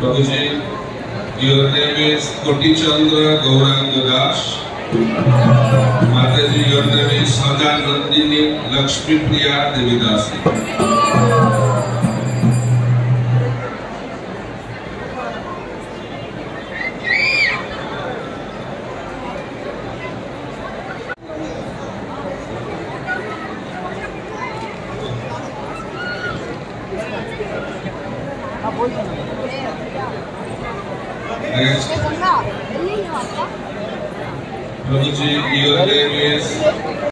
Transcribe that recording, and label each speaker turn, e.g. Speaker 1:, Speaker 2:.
Speaker 1: Babuji, your name is Kotichandra Gauranga Das. Mataji, your name is Sada Nandini Lakshmi Priya Devidasi. Next, Prabhuji, your name is